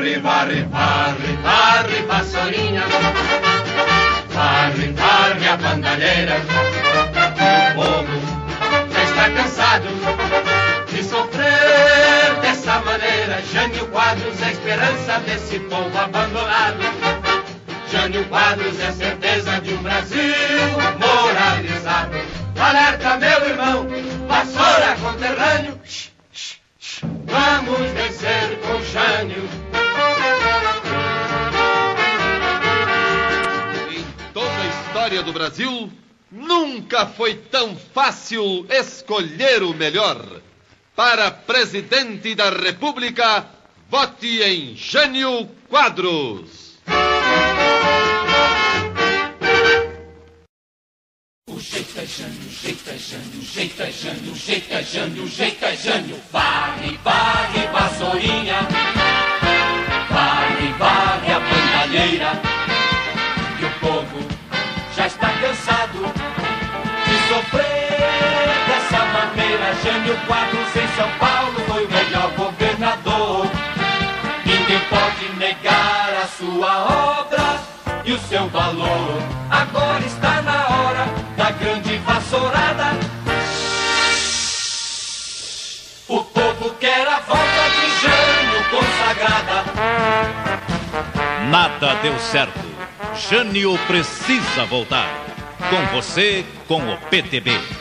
Varre, varre, varre, varre, vassourinha. Varre, varre a bandalheira. O povo já está cansado de sofrer dessa maneira. Jânio Quadros é a esperança desse povo abandonado. Jânio Quadros é certeza de um Brasil história do Brasil, nunca foi tão fácil escolher o melhor. Para presidente da República, vote em Jânio Quadros. O jeito é Jânio, o jeito é Jânio, o jeito é Jânio, o jeito é Jânio, o jeito é Jânio. Varre, varre, vassourinha. Sua obra e o seu valor. Agora está na hora da grande vassourada. O povo quer a volta de Jânio consagrada. Nada deu certo. Jânio precisa voltar. Com você, com o PTB.